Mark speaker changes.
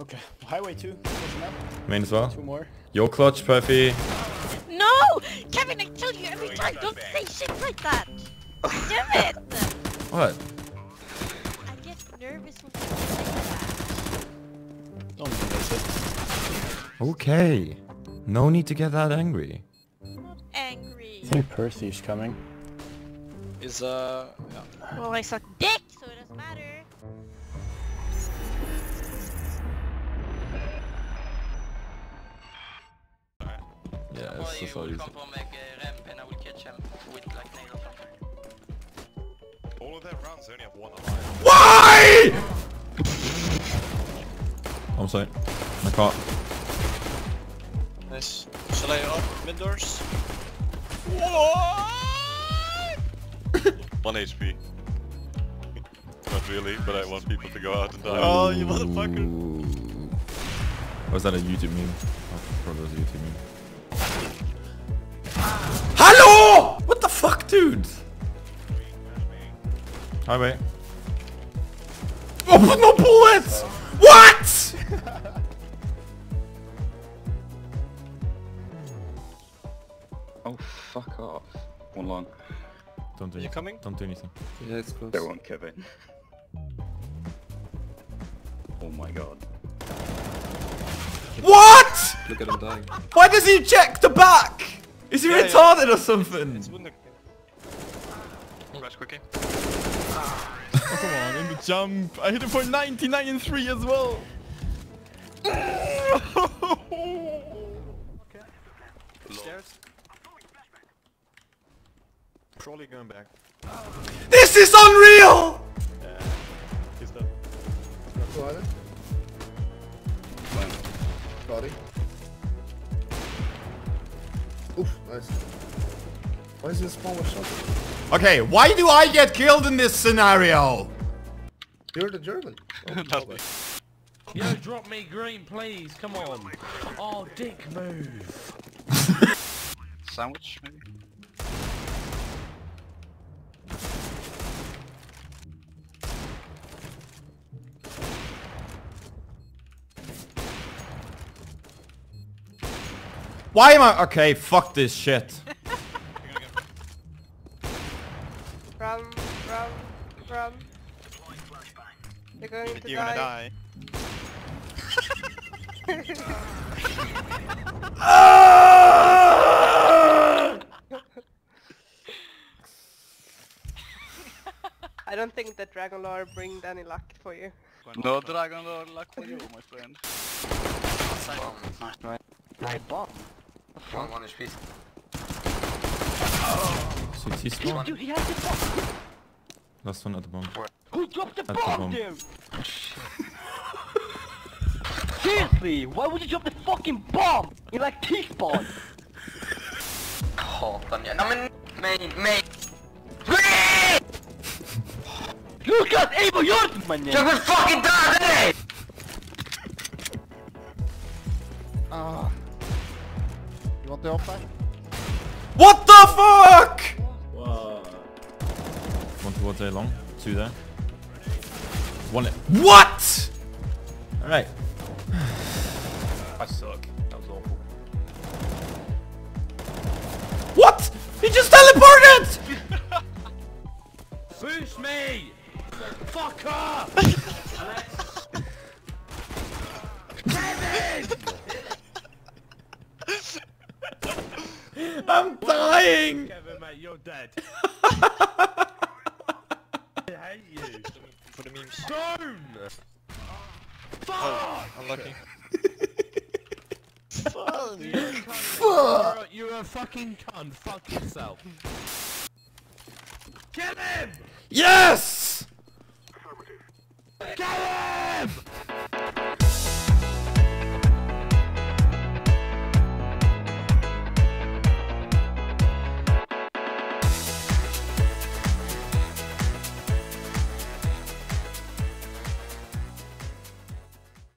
Speaker 1: Okay, highway two. pushing.
Speaker 2: Main as well.
Speaker 1: Two more.
Speaker 2: Your clutch, Puffy.
Speaker 3: No! Kevin, I tell you every time, don't say shit like that! Damn it!
Speaker 2: What?
Speaker 3: I get nervous when people say that.
Speaker 1: Don't miss it.
Speaker 2: Okay. No need to get that angry.
Speaker 3: I'm not angry.
Speaker 1: I think Percy's coming.
Speaker 4: Is uh yeah.
Speaker 3: Well, I suck dick,
Speaker 2: Yeah,
Speaker 5: Well,
Speaker 2: it's
Speaker 5: you
Speaker 2: just all
Speaker 5: will
Speaker 2: easy.
Speaker 5: come from like a ramp and I will catch him with like nail or something.
Speaker 6: All of their rounds only have one alive.
Speaker 2: Why? I'm sorry. I can't.
Speaker 4: Nice. Shall I up mid doors?
Speaker 6: One HP. Not really, but I want people to go out and die.
Speaker 4: Oh, you motherfucker.
Speaker 2: Ooh. Was that a YouTube meme? Oh, probably was a YouTube meme. Hello! What the fuck, dude? Highway. Oh, but no bullets! What?
Speaker 7: Oh, fuck off. One long.
Speaker 2: Don't do
Speaker 4: You
Speaker 2: anything.
Speaker 4: coming?
Speaker 2: Don't do anything.
Speaker 7: Yeah, it's close. There won't, Kevin. Oh my god.
Speaker 2: What?
Speaker 7: Look at him dying.
Speaker 2: Why does he check the back? Is he
Speaker 4: Yeah, yeah.
Speaker 2: retarded or something?
Speaker 4: It's window.
Speaker 6: Rush quickie.
Speaker 2: Oh, come on, in the jump. I hit it for 99 and 3 as well.
Speaker 4: Stairs.
Speaker 6: Probably going back.
Speaker 2: This is unreal! Yeah.
Speaker 6: He's dead.
Speaker 8: Got Body. Oof, nice. Why is he a smaller shot?
Speaker 2: Okay, why do I get killed in this scenario?
Speaker 8: You're the German. Oh,
Speaker 9: Yo, drop me green, please. Come on. Oh, dick move.
Speaker 7: Sandwich, maybe?
Speaker 2: Why am I- Okay, fuck this shit.
Speaker 10: Run, run. They're going to
Speaker 4: You're gonna
Speaker 10: die.
Speaker 4: die.
Speaker 10: I don't think that Dragon Lore brings any luck for you.
Speaker 7: No Dragon Lord luck for you, my friend.
Speaker 5: Right bomb. One, one HP.
Speaker 2: CT spawn.
Speaker 5: Dude, he has the bomb.
Speaker 2: Last one at the bomb.
Speaker 5: Who dropped the
Speaker 2: At the
Speaker 5: bomb
Speaker 2: bomb.
Speaker 5: there? Seriously, why would you drop the fucking bomb? You like T-spawn. Hatar jag. Nej men, main, main. Lukas, ey vad gör du mannen? Jag vill fucking döda dig! Ah.
Speaker 8: You want the offline?
Speaker 2: What the fuck? One towards A long, two there. One. What? Alright.
Speaker 6: I suck. That was awful.
Speaker 2: What? He just teleported!
Speaker 9: Boost me! Fuck off!
Speaker 2: I'm dying!
Speaker 9: Kevin, mate, you're dead. I hate you.
Speaker 4: Memes.
Speaker 9: Stone!
Speaker 4: Oh, unlucky.
Speaker 9: You're, a, you're a fucking cunt. Fuck yourself. Kill him!
Speaker 2: Yes!
Speaker 9: Kill him!